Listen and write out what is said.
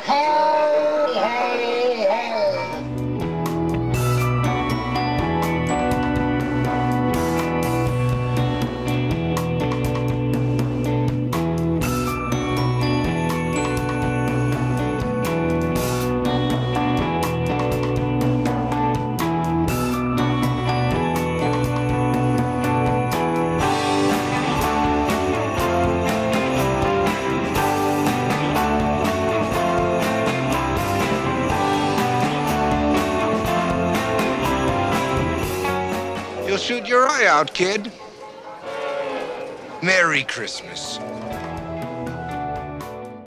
Hey, You'll shoot your eye out, kid. Merry Christmas.